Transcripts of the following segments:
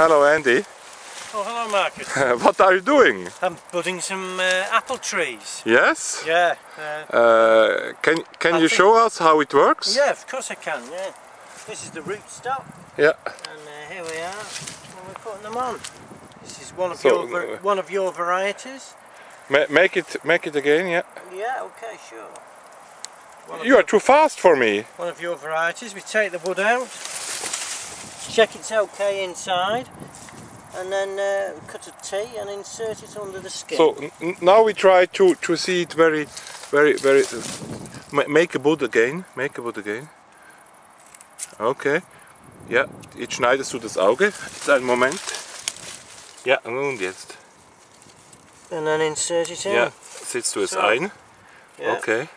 Hello, Andy. Oh, hello, Marcus. what are you doing? I'm budding some uh, apple trees. Yes? Yeah. Uh, Uh, can can I you show us how it works? yeah, of course I can. Yeah. This is the root stock, Yeah. and uh, here we are, and we're putting them on. This is one of So, your uh, one of your varieties. Ma make it make it again. Yeah. Yeah. Okay. Sure. You are too fast for me. one of your varieties. We take the wood out, check it's okay inside, and then uh, cut a T and insert it under the skin. So now we try to to see it very, very, very. ma- make a bud again. Make a bud again. Okay. Ja, jetzt schneidest du das Auge. Jetzt einen Moment. Ja, und jetzt. and then insert it in. Ja, setzt du es So. ein. Yeah. Okay.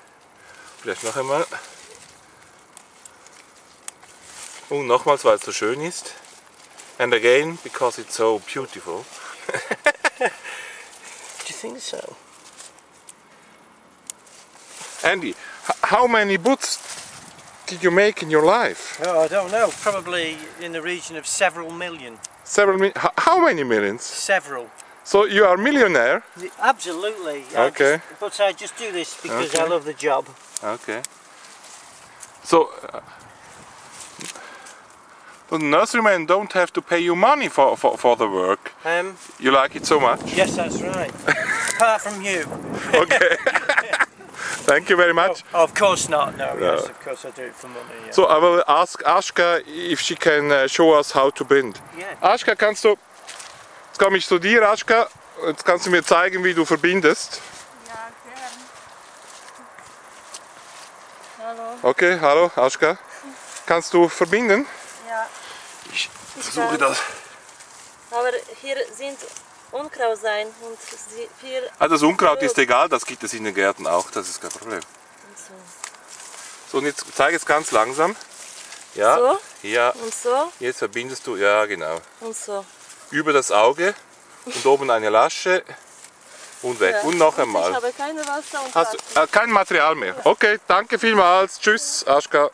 Vielleicht noch einmal. Und nochmals, weil es so schön ist. And again, because it's so beautiful. Do you think so? Andy, how many boots did you make in your life? Oh, I don't know. Probably in the region of several million. Several mi- How many millions? Several. So you are a millionaire? Absolutely. I Okay. just- but I just do this because I love the job. Okay. So, uh, the nurserymen don't have to pay you money for, for, for the work. Um, You like it so much? yes, that's right. Apart from you. Okay. Thank you very much. Oh, of course not. No, No. yes, of course I do it for money. Yeah. So I will ask Aschka if she can uh, show us how to bind. yeah. Aschka, kannst du, jetzt komme ich zu dir, Aschka, jetzt kannst du mir zeigen, wie du verbindest. Ja, gern. Hallo. Okay, hallo, Aschka. Kannst du verbinden? Ja, Ich Ich versuche das. aber hier sind Unkraut sein und viel Ah, das Unkraut ist egal, das gibt es in den Gärten auch, das ist kein Problem. so. So, und jetzt zeige es ganz langsam. Ja, So? ja, Und so jetzt verbindest du, ja genau. und so. Über das Auge und oben eine Lasche und weg. Ja. Und noch Ich einmal. habe keine Wasser und Hast du, äh, kein Material mehr. Okay, danke vielmals. Tschüss, Aschka.